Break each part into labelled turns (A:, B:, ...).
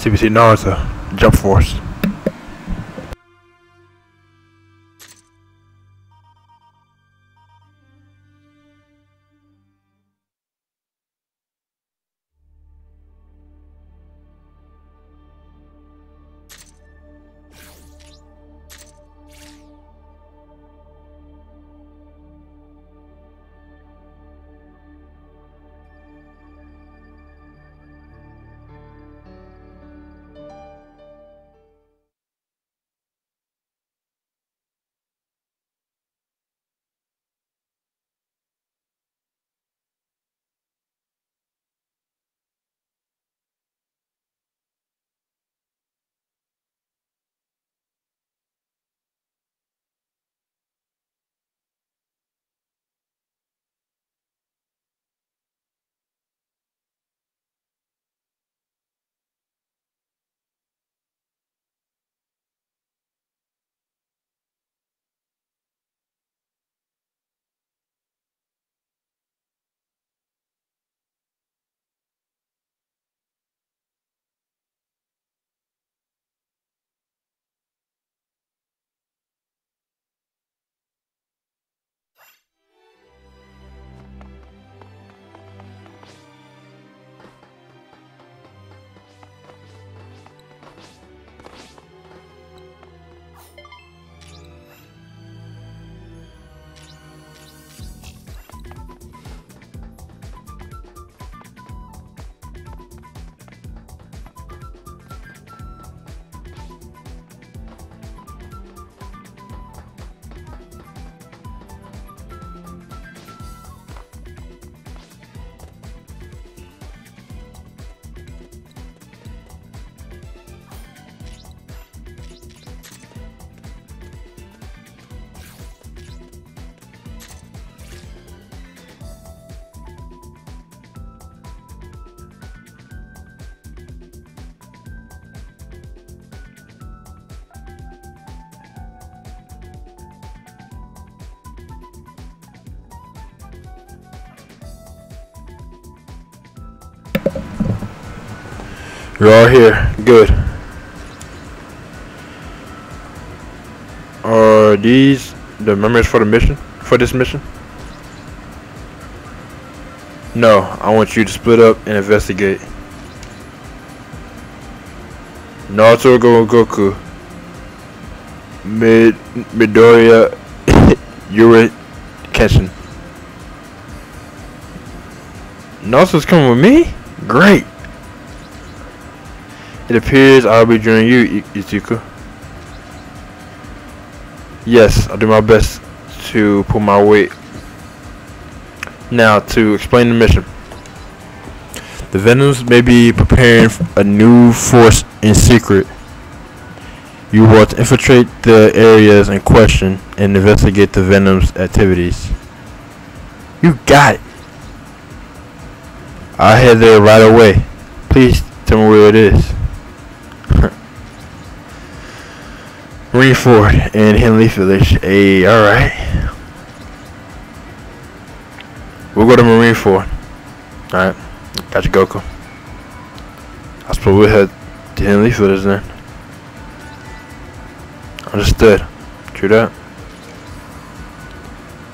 A: CBC Naruto, Jump Force. You're all here. Good. Are these the members for the mission? For this mission? No, I want you to split up and investigate. Naruto Go Goku. Mid Midoriya Yuri Kenshin. Naruto's coming with me? Great. It appears I'll be joining you, Izuku. Yes, I'll do my best to pull my weight. Now, to explain the mission. The Venoms may be preparing a new force in secret. You will infiltrate the areas in question and investigate the Venom's activities. You got it. I'll head there right away. Please tell me where it is. Marineford and Henley Village. Hey, alright. We'll go to Marineford. Alright. Got you, Goku. I suppose we'll head to Henley Village then. Understood. True that.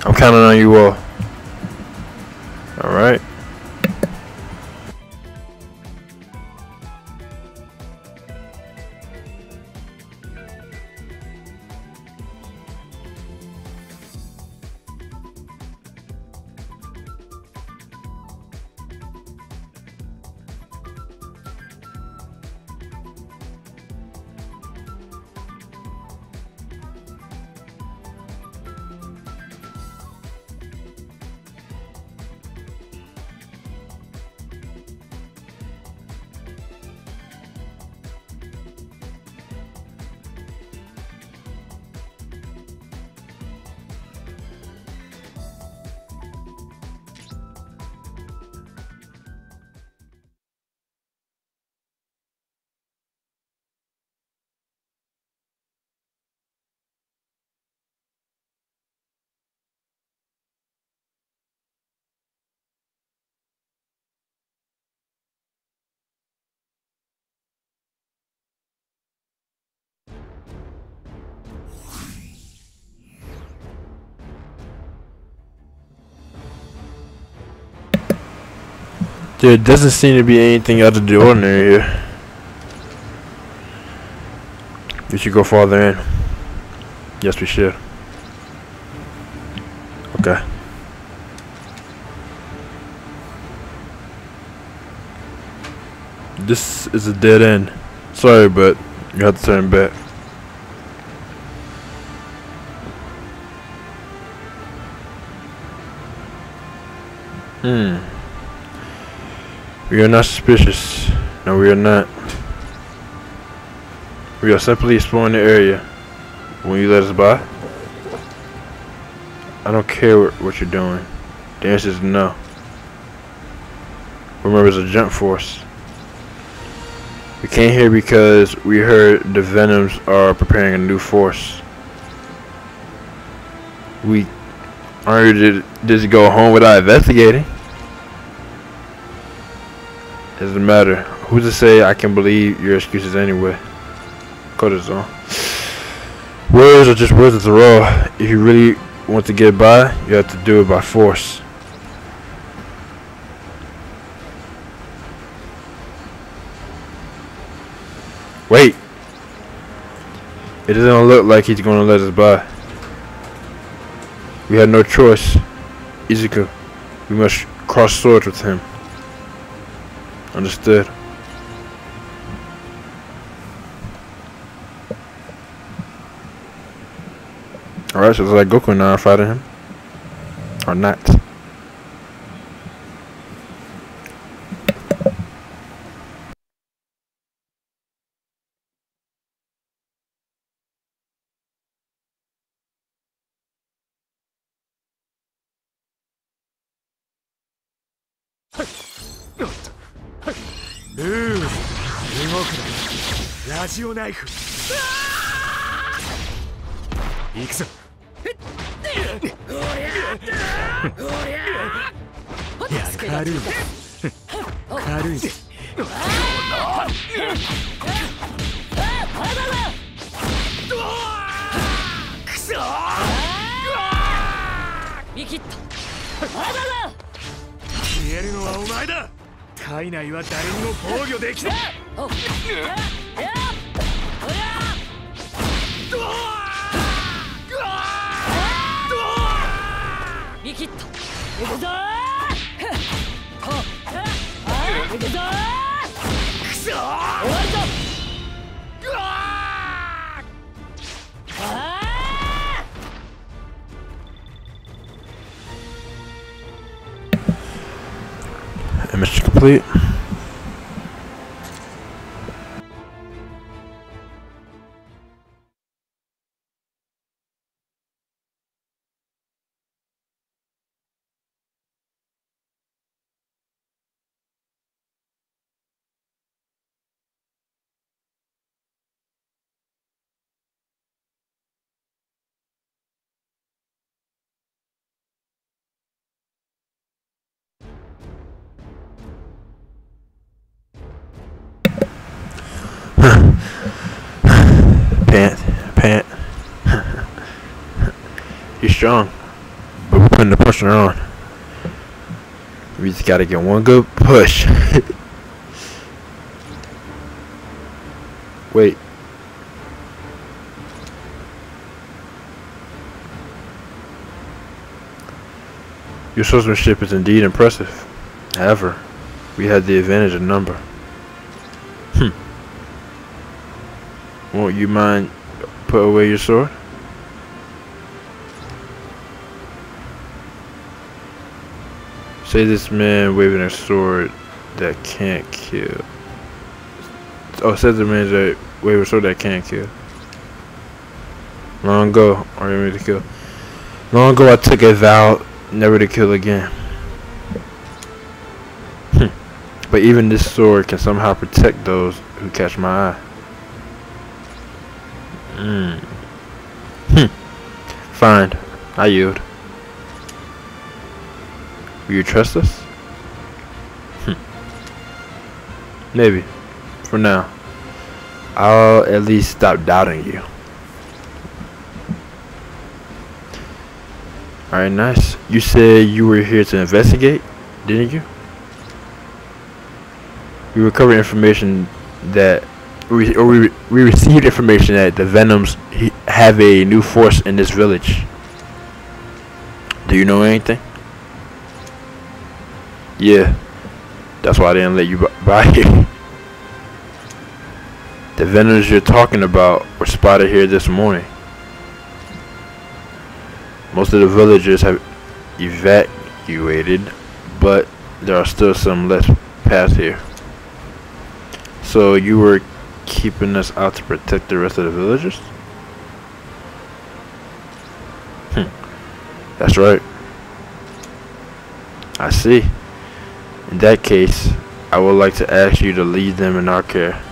A: I'm counting on you all. Alright. There doesn't seem to be anything out of the ordinary here. We should go farther in. Yes, we should. Okay. This is a dead end. Sorry, but you have to turn back. Hmm. We are not suspicious. No, we are not. We are simply exploring the area. When you let us by? I don't care what you're doing. The answer is no. Remember, it's a jump force. We came here because we heard the Venoms are preparing a new force. We to just go home without investigating. Doesn't matter. Who's to say I can believe your excuses anyway? Cortisone. Words are just words the raw. If you really want to get by, you have to do it by force. Wait. It doesn't look like he's going to let us by. We had no choice. Izuku, we must cross swords with him. Understood. Alright, so it's like Goku now fighting him. Or not.
B: なラジオナイフ。行くぞ。いや軽い軽いくそ
C: 見切った。
B: 消えるのはお前だ海内は誰にも防御できない。
C: おっ見切った行くぞ行くぞ
B: くそ
C: 終わりだ
A: Mission complete. Pant, pant. You're strong, but we're putting the pressure on. We just gotta get one good push. Wait. Your swordsmanship is indeed impressive. However, we had the advantage of number. Won't you mind put away your sword? Say this man waving a sword that can't kill. Oh, says the man that waving a sword that can't kill. Long ago, you me to kill. Long ago, I took a vow never to kill again. Hmm. But even this sword can somehow protect those who catch my eye. Mm. Hmm. Fine. I yield. Will you trust us? Hmm. Maybe. For now. I'll at least stop doubting you. Alright, nice. You said you were here to investigate, didn't you? we recovered information that we or we we received information that the Venoms have a new force in this village. Do you know anything? Yeah, that's why I didn't let you bu- buy it. The Venoms you're talking about were spotted here this morning. Most of the villagers have evacuated, but there are still some left past here. So you were keeping us out to protect the rest of the villagers? Hmm. That's right. I see. In that case, I would like to ask you to leave them in our care.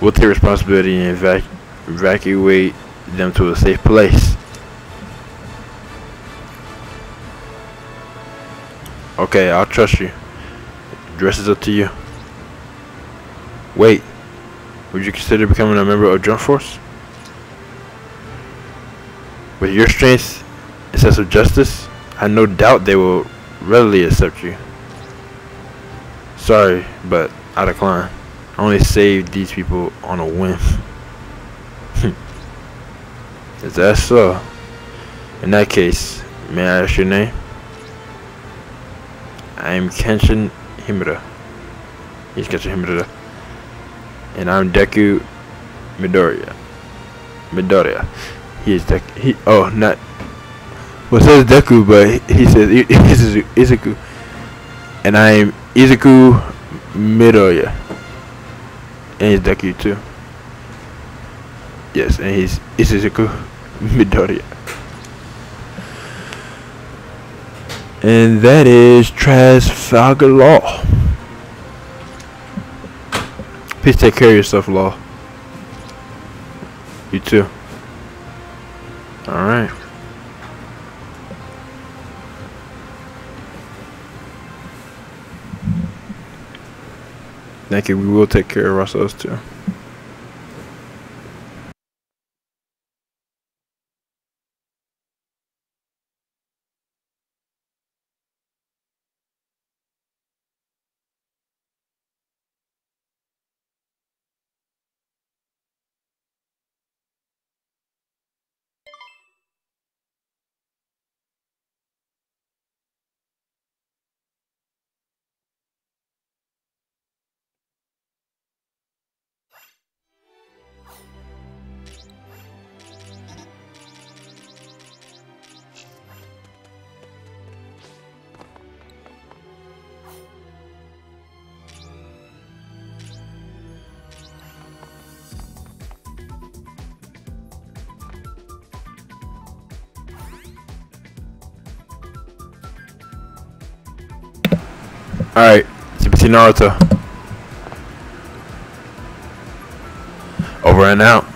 A: We'll take responsibility and evac evacuate them to a safe place. Okay, I'll trust you. Dress is up to you. Wait, would you consider becoming a member of Jump Force? With your strength and sense of justice, I no doubt they will readily accept you. Sorry, but I decline. I only saved these people on a whim. Is that so? In that case, may I ask your name? I am Kenshin Himura. He's Kenshin Himura. And I'm Deku Midoriya. Midoriya. He is Deku. He, oh, not. Well, says Deku, but he says Izuku. And I am Izuku Midoriya. And he's Deku too. Yes, and he's Izuku Midoriya. And that is Trafalgar Law. Please take care of yourself, Law. You too. Alright. Thank you. We will take care of ourselves too. Alright, CPT Naruto. Over and out.